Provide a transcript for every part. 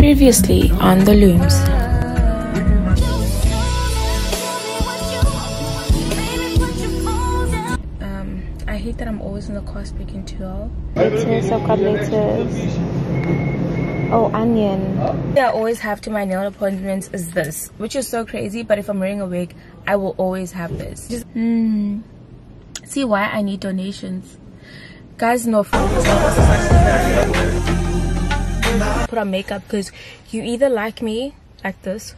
Previously on the looms. Um, I hate that I'm always in the car speaking to y'all. Lettuce, I've got lettuce. Oh, onion. I always have to my nail appointments is this, which is so crazy. But if I'm wearing a wig, I will always have this. Just, hmm. See why I need donations. Guys, no Put on makeup because you either like me like this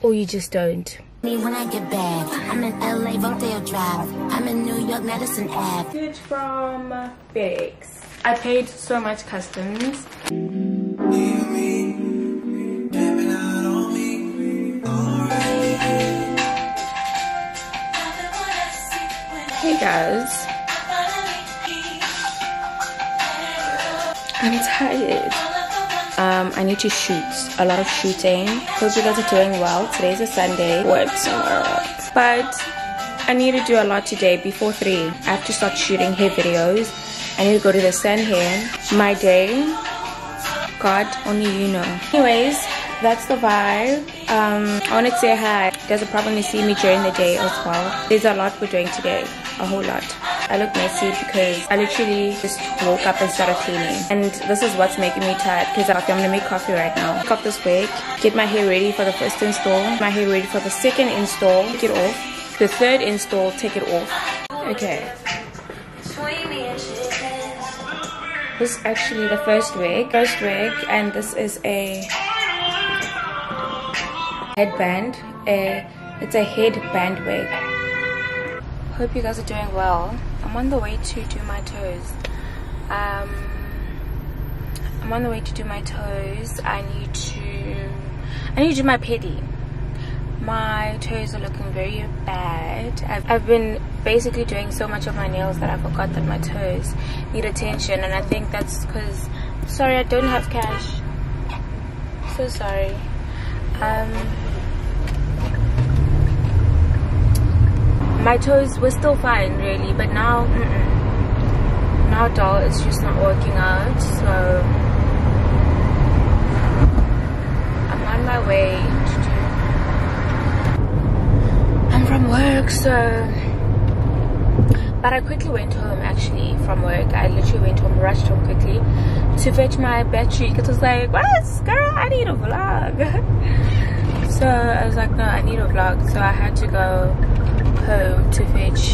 or you just don't. Me when I get bad. I'm in LA, Rodeo Drive. I'm in New York, Madison Ave. Good from Bakes. I paid so much customs. Hey guys. I'm tired. Um, I need to shoot. A lot of shooting. Hope you guys are doing well. Today's a Sunday. Work tomorrow. But I need to do a lot today before 3. I have to start shooting hair videos. I need to go to the sun here. My day. God, only you know. Anyways, that's the vibe. Um, I want to say hi. You guys will probably see me during the day as well. There's a lot we're doing today. A whole lot. I look messy because I literally just woke up and started cleaning. And this is what's making me tired because I'm gonna make coffee right now. Pick this wig, get my hair ready for the first install, my hair ready for the second install, take it off. The third install, take it off. Okay. This is actually the first wig. First wig and this is a headband. A, it's a headband wig. Hope you guys are doing well. I'm on the way to do my toes. Um, I'm on the way to do my toes. I need to I need to do my pedi. My toes are looking very bad. I've, I've been basically doing so much of my nails that I forgot that my toes need attention and I think that's because sorry I don't have cash. So sorry. Um my toes were still fine really but now mm -mm. now doll it's just not working out so I'm on my way to do I'm from work so but I quickly went home actually from work. I literally went home rushed home quickly to fetch my battery because I was like what girl? I need a vlog. So I was like no I need a vlog. So I had to go to fetch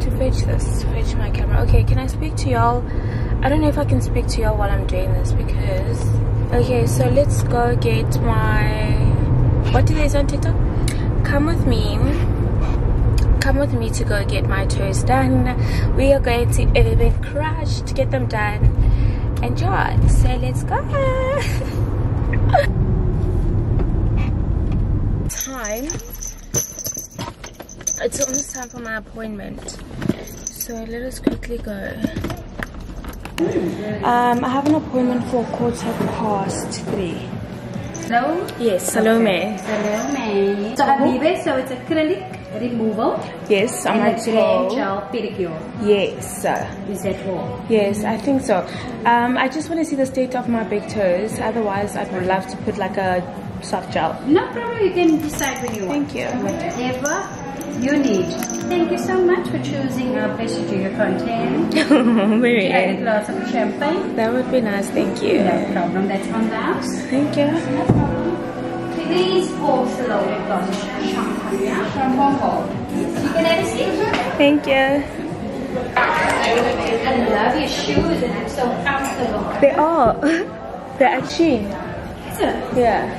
to fetch this to fetch my camera. Okay can i speak to y'all? I don't know if i can speak to y'all while i'm doing this because okay so let's go get my what do they say on tiktok? Come with me come with me to go get my toes done. We are going to urban crush to get them done. And yeah so let's go. Time it's almost time for my appointment so let us quickly go um i have an appointment for quarter past three Hello? yes salome Salome. So Habibe, so it's acrylic removal yes i'm and a actually gel pedicure. yes Is that all? yes i think so um i just want to see the state of my big toes otherwise i would love to put like a soft gel No problem, you can decide when you want. Thank you. Whatever you need. Thank you so much for choosing our place to do your content. very Had a glass of champagne. that would be nice thank you No problem, that's on the house. thank you Please pour slowly a glass of champagne. yeah? Champagne bowl. You can have a seat. thank you I love your shoes and I'm so comfortable. they are they're actually Is it? yeah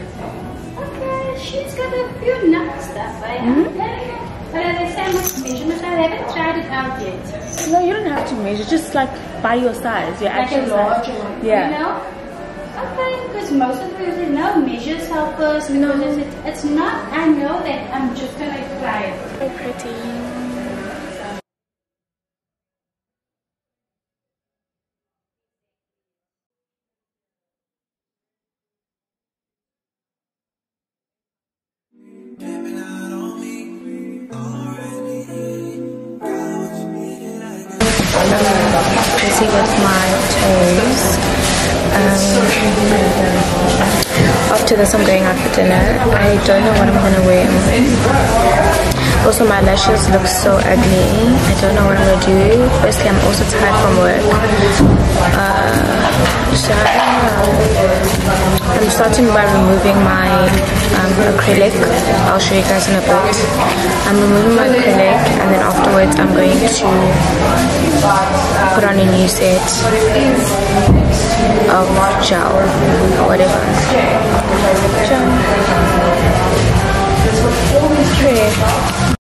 Okay, she's got a few nice stuff. I hmm? am. But as I say, I must measurement. I haven't tried it out yet. no you don't have to measure just like by your size your Like actual large size one. yeah You know? Okay, because most of the people no, measures help us. No. It's, it's not. I know that I'm just to try it. so pretty after this I'm going out for dinner. I don't know what I'm gonna wear. Also my lashes look so ugly. I don't know what I'm gonna do. Firstly I'm also tired from work. Uh, so I'm starting by removing my um, acrylic. I'll show you guys in a bit. I'm removing my acrylic and then afterwards I'm going to put on a new set of gel or whatever. Gel. I'm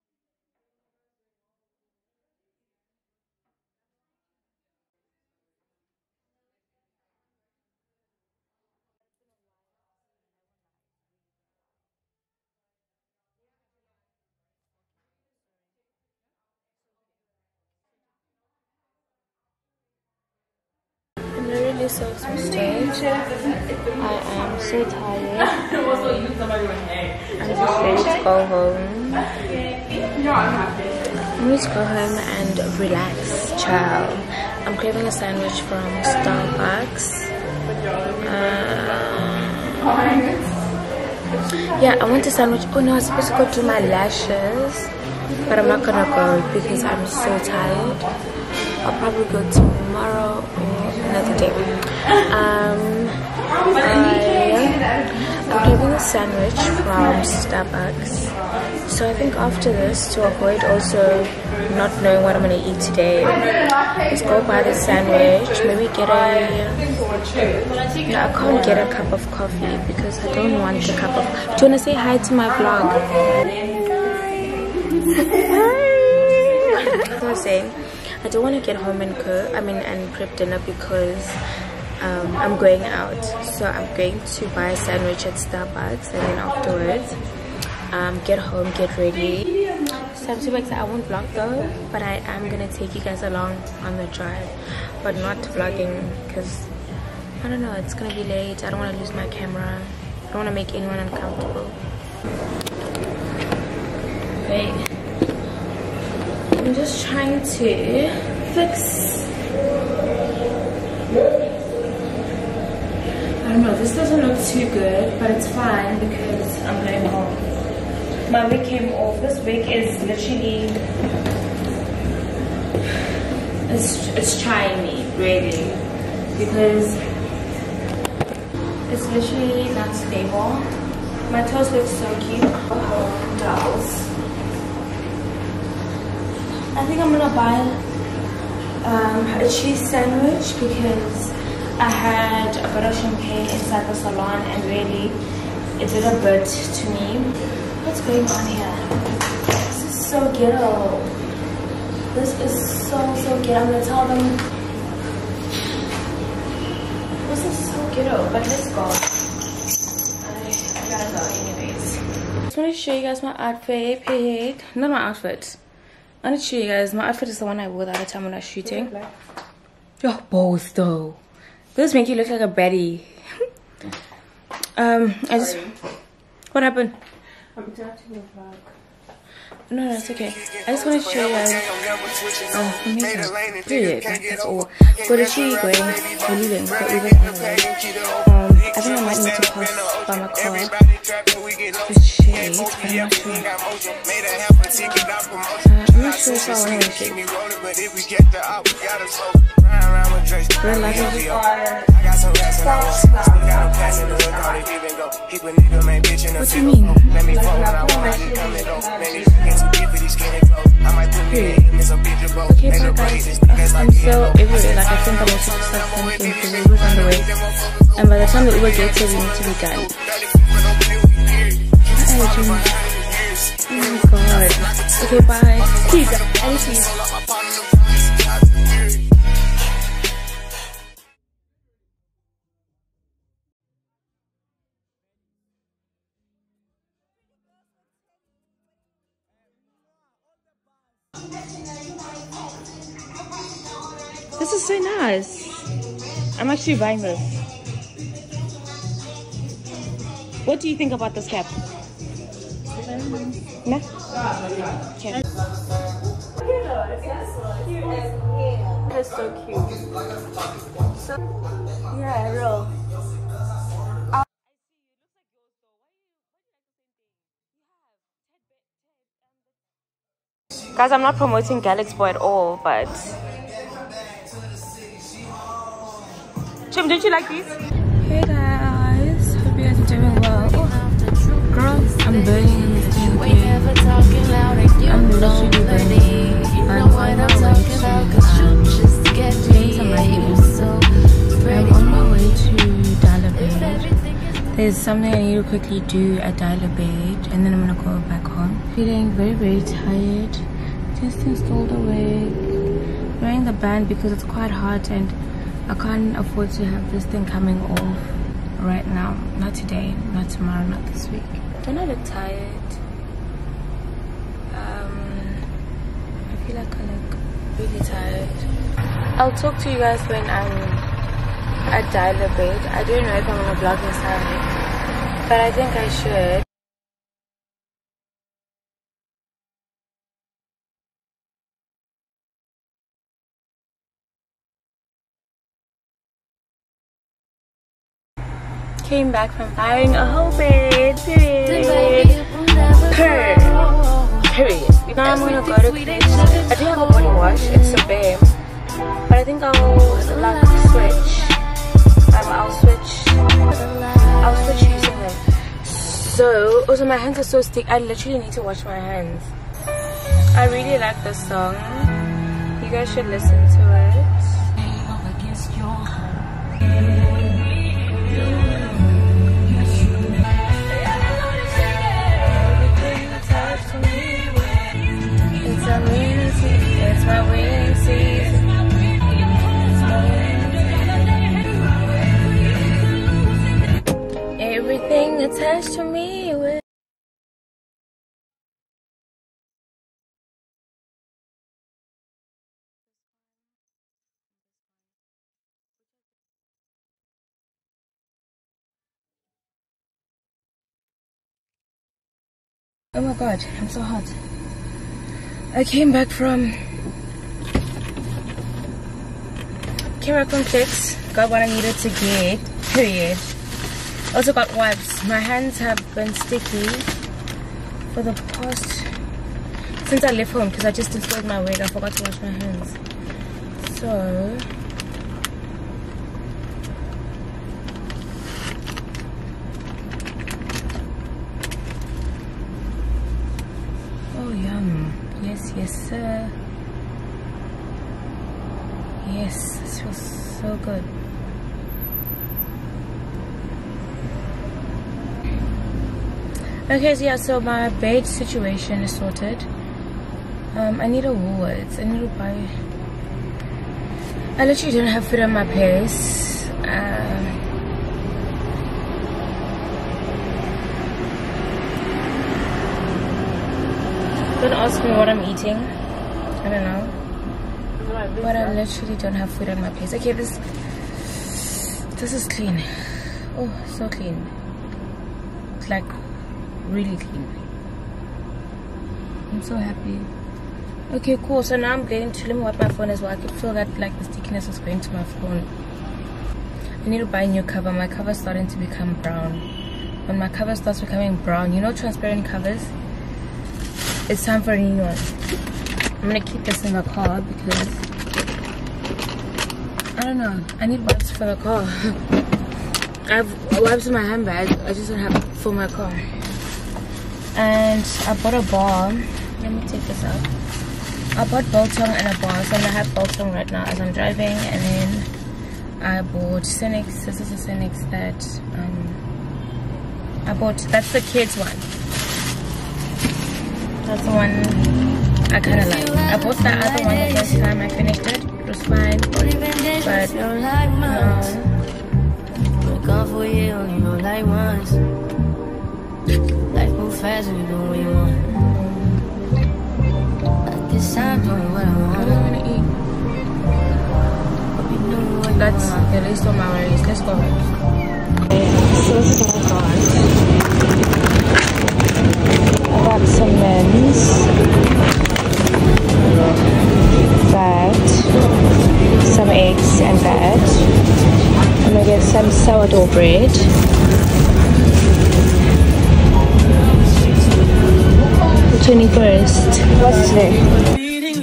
exhausted. I am so tired. I'm just ready to go home. I'm ready to go home and relax, child. I'm craving a sandwich from Starbucks. Uh, yeah, I want a sandwich. Oh no, I was supposed to go do my lashes, but I'm not gonna go because I'm so tired. I'll probably go tomorrow or another day. Um, I, I'm craving a sandwich from Starbucks. So I think after this, to avoid also not knowing what I'm gonna eat today, let's go buy the sandwich. Maybe get a. No, I can't get a cup of coffee because I don't want the cup of. Do you wanna say hi to my vlog? hi. I was saying. I don't want to get home and cook, I mean, and prep dinner because um, I'm going out. So I'm going to buy a sandwich at Starbucks and then afterwards um, get home, get ready. So I'm super excited. I won't vlog though, but I am going to take you guys along on the drive, but not vlogging because I don't know, it's going to be late. I don't want to lose my camera. I don't want to make anyone uncomfortable. Wait. I'm just trying to fix I don't know, this doesn't look too good, but it's fine because I'm going home. My wig came off. This wig is literally it's it's trying me really because it's literally not stable. My toes look so cute. Oh, dolls. I think I'm gonna buy um, a cheese sandwich because I had a bit of champagne inside the salon and really it did a bit to me. What's going on here? This is so ghetto. This is so so ghetto. I'm gonna tell them this is so ghetto, but let's go. I, gotta go anyways. I just want to show you guys my outfit. Not my outfit. I want to show you guys. My outfit is the one I wore the other time when I was shooting. You're both though. Those make you look like a baddie. um, I just. What happened? I'm starting the vlog. No, no, it's okay. I just want to show you guys. Oh, amazing. Period. That's all. The tree going. We're leaving. We're leaving on. Um, I think I might need to pass by my car. It's shade, but I'm not sure. Uh, I'm not sure if I want to shade. Red light is What do you mean? Time we need to be done. Oh my god. Okay, bye. Please, I This is so nice. I'm actually buying this. What do you think about this cap? Nah? Okay. It is so cute. So, yeah, real. Guys, I'm not promoting Galaxy Boy at all, but... Jim, did you like these? Hey guys doing well. Girl, I'm burning in this thing. I'm literally burning. I'm on my way to today's a Monday. I'm on my way to Dial There's something I need to quickly do at Dial and then I'm gonna go back home. Feeling very very tired just installed the wig wearing the band because it's quite hot and I can't afford to have this thing coming off right now. Not today not tomorrow not this week. Don't I look tired. Um I feel like I look really tired. I'll talk to you guys when I'm at Dial I don't know if I'm gonna vlog this time but I think I should came back from buying a whole bed, period. Per. Period. You know I'm gonna go to Clicks. I do have a body wash, it's a babe. But I think I'll like switch. Um, I'll switch. I'll switch using them. So, also my hands are so sticky. I literally need to wash my hands. I really like this song. You guys should listen to it. Everything attached to me with Oh my god, I'm so hot. I came back from came back from got what I needed to get, period. Also got wipes. My hands have been sticky for the past since I left home because I just installed my wig. I forgot to wash my hands. So Oh yum. Yes, yes sir. Yes, this feels so good. Okay, so yeah, so my bed situation is sorted. Um, I need a Woolworths. I need to buy. I literally don't have food on my place. Don't ask me what I'm eating. I don't know. But I literally don't have food on my place. Okay, this this is clean. Oh, so clean. It's like really clean. I'm so happy. Okay, cool. So now I'm going to let me wipe my phone as well. I could feel that like the stickiness is going to my phone. I need to buy a new cover. My cover's starting to become brown. When my cover starts becoming brown, you know transparent covers? It's time for new one. I'm gonna keep this in the car because I don't know. I need wipes for the car. I have wipes in my handbag. I just don't have for my car and I bought a bar. Let me take this out. I bought biltong and a bar, so I'm gonna have biltong right now as I'm driving, and then I bought Sinix. This is a Sinix that um, I bought. That's the kids one. That's the one I kind of like. I bought that other one the first time I finished it. It was fine, but. Gone for you, we do what we want. What I want. You to eat? That's the least of my worries. Let's go. So is what I got some uh, men's. That. Some eggs and that. I'm gonna get some sourdough bread. 21st. What's today? leading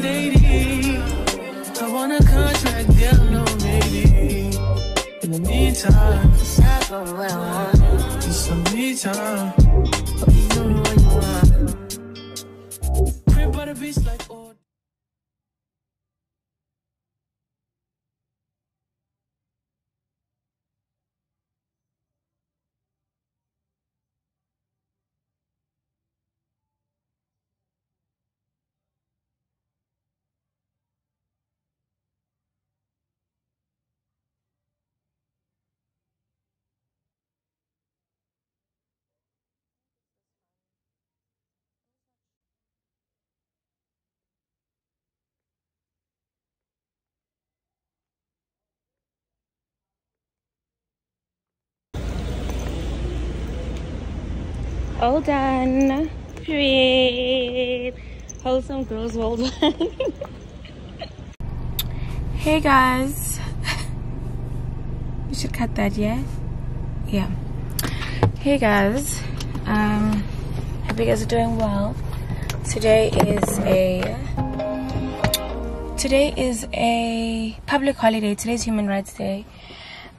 All done. Period. Wholesome girls worldwide. hey guys. we should cut that, yeah? Yeah. Hey guys. Um, hope you guys are doing well. Today is a today is a public holiday. Today's Human Rights Day,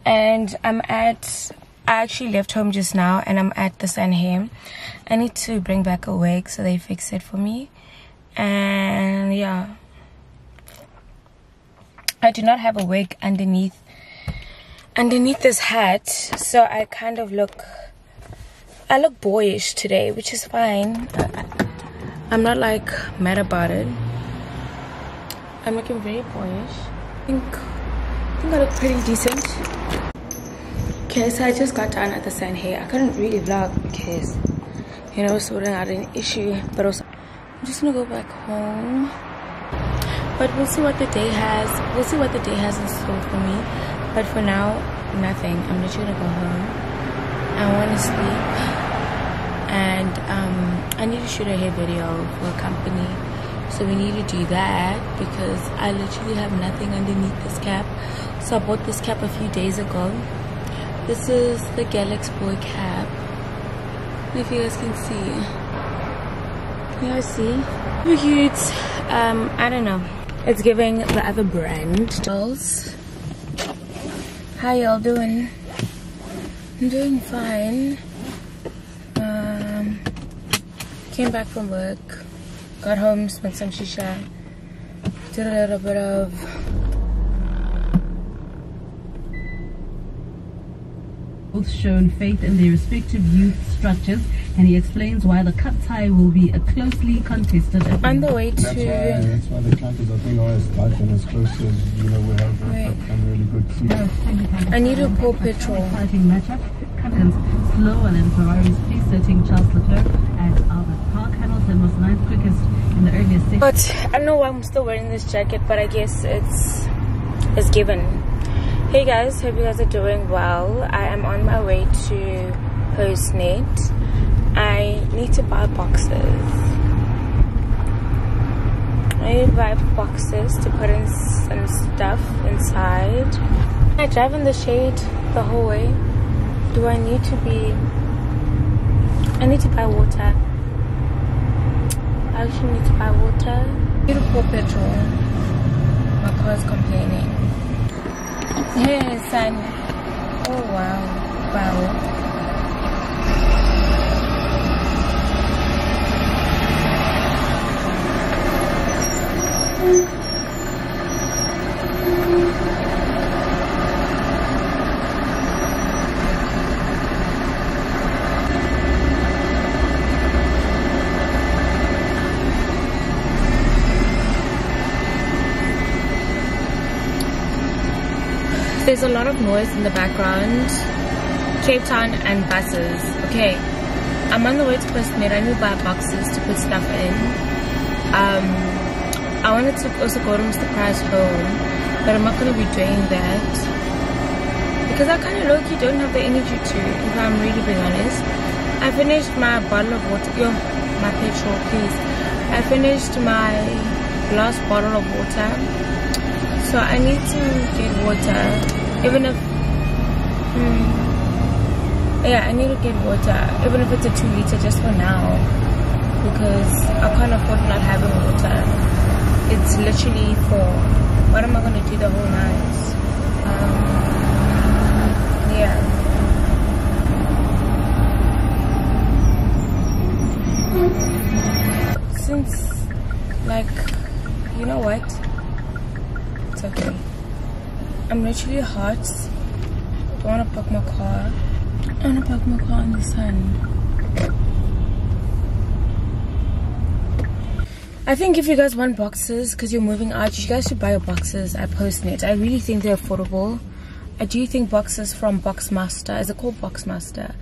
and I'm at. I actually left home just now, and I'm at the Sanheim. I need to bring back a wig, so they fix it for me. And yeah, I do not have a wig underneath underneath this hat, so I kind of look. I look boyish today, which is fine. I'm not like mad about it. I'm looking very boyish. I think, I think I look pretty decent. Okay, so I just got done at the San Hey. I couldn't really vlog because, you know, sorting out an issue. But also, I'm just gonna go back home. But we'll see what the day has. We'll see what the day has in store for me. But for now, nothing. I'm just gonna go home. I want to sleep. And um, I need to shoot a hair video for a company. So we need to do that because I literally have nothing underneath this cap. So I bought this cap a few days ago. This is the Galax Boy cap. If you guys can see. Can you guys see? Very cute. Um, I don't know. It's giving the other brand. Dolls. How y'all doing? I'm doing fine. Um, came back from work. Got home, smoked some shisha. Did a little bit of both shown faith in their respective youth structures and he explains why the cup tie will be a closely contested affair. on the way That's why, to that's why the club is, I think, always tight and as close as, you know, we have Right. right. some really good seats. I need to pour petrol. Exciting matchup. Cuttins slower than Ferrari's pace-setting Charles Leclerc at Albert Park. Hamilton was ninth quickest in the earliest section. But I don't know why I'm still wearing this jacket, but I guess it's it's given. Hey guys, hope you guys are doing well. I am on my way to Postnet. I need to buy boxes. I need to buy boxes to put in some stuff inside. I drive in the shade the whole way. Do I need to be? I need to buy water. I actually need to buy water. Pour petrol. My car's complaining. Hey, son. Oh, wow. Wow. There's a lot of noise in the background. Cape Town and buses. Okay. I'm on the way to need to buy boxes to put stuff in. Um, I wanted to also go to Mr. Price home, but I'm not going to be doing that. Because I kind of low-key don't have the energy to, if I'm really being honest. I finished my bottle of water. Yo, my petrol, please. I finished my last bottle of water. So I need to get water, even if, hmm, yeah, I need to get water, even if it's a two liter just for now. because I can't afford not having water. It's literally for what am I gonna do the whole night? Um, yeah. Since, like, you know what? It's okay. I'm literally hot. I want to park my car. I want to park my car in the sun. I think if you guys want boxes because you're moving out, you guys should buy your boxes at Postnet. I really think they're affordable. I do think boxes from Boxmaster, is it called Boxmaster?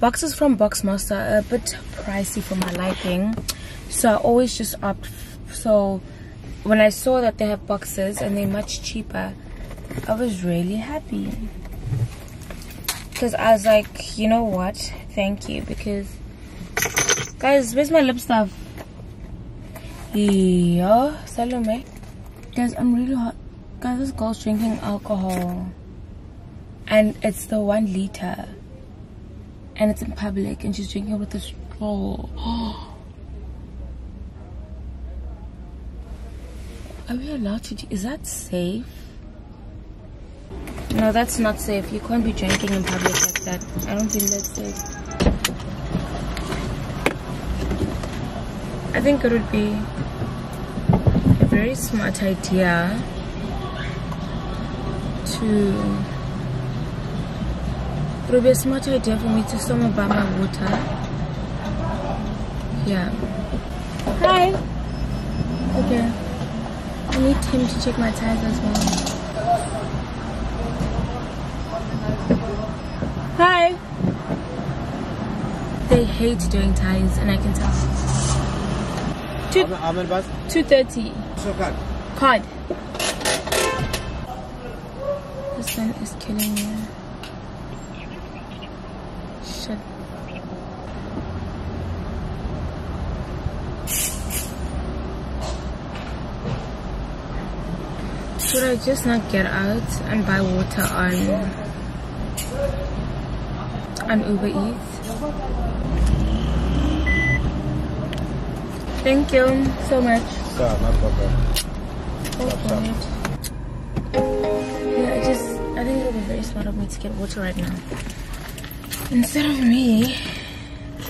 Boxes from Boxmaster are a bit pricey for my liking. So I always just opt. So when I saw that they have boxes and they're much cheaper, I was really happy. Because I was like, you know what? Thank you. Because, guys, where's my lip stuff? Yeah, Salome. Guys, I'm really hot. Guys, this girl's drinking alcohol. And it's the one liter. And it's in public. And she's drinking with a straw. Are we allowed to do, is that safe? No, that's not safe. You can't be drinking in public like that. I don't think that's safe. I think it would be a very smart idea to it would be a smart idea for me to summer buy my water. Yeah. Hi. Okay. I need him to check my tires as well. Hi. They hate doing ties, and I can tell. Two, 230. Card. This one is killing me. Shit. Should I just not get out and buy water on on Uber Eats? Thank you so much. Yeah, no problem. Oh Yeah, I just I think it would be very smart of me to get water right now. Instead of me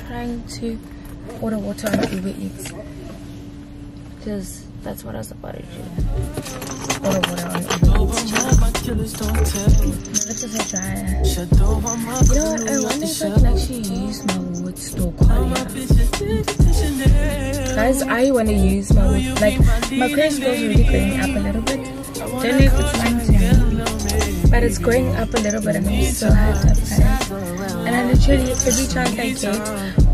trying to order water on Uber Eats. Because that's what I was about to do. Order water on Uber Eats. Are so dry. You know what? I wonder if I can actually use my wood store qualia. Guys, I want to use my wood. Like, my credit score is already going up a little bit. Don't know if it's lying to me. But it's going up a little bit and I'm so hyped up. And I literally, every chance I get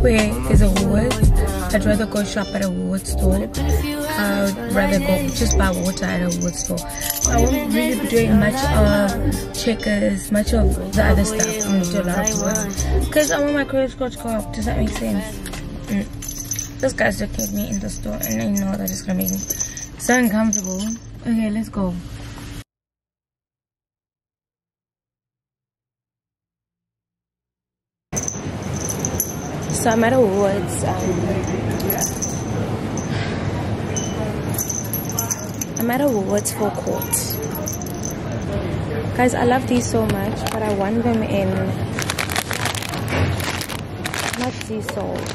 where there's a Woolworths, I'd rather go shop at a Woolworths store. I'd rather go just buy water at a Woolworths store. I won't really be doing much of checkers, much of the other stuff. I'm gonna do a lot of work. Because I want my credit score to go up. Does that make sense? Mm. This guy's looking at me in the store and I know that it's gonna make me so uncomfortable. Okay, let's go. So I'm at a Woods. Um, I'm at a Woods forecourt. Guys, I love these so much, but I want them in not sea salt.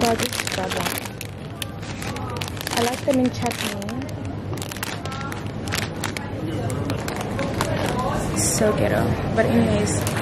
So just grab. I like them in chutney. So ghetto. But anyways,